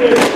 Thank you.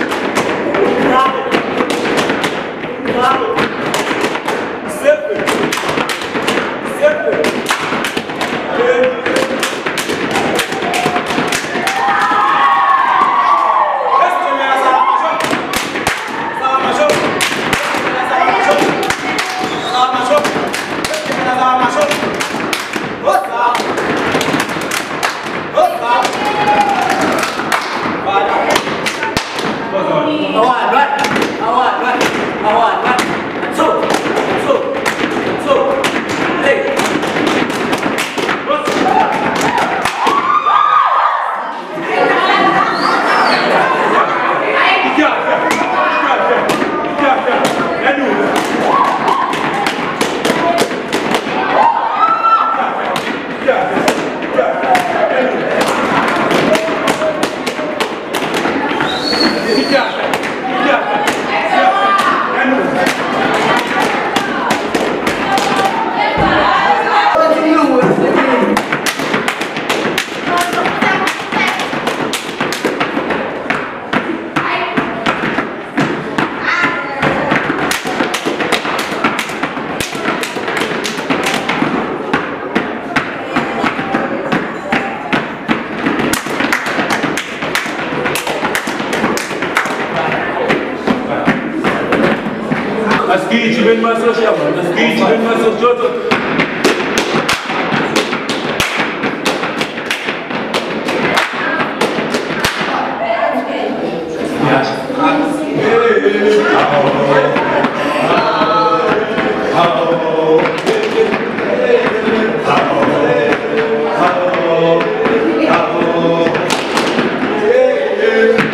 તસ્કી જીવનમાં શું છે તસ્કી જીવનમાં શું જો તો Yeah.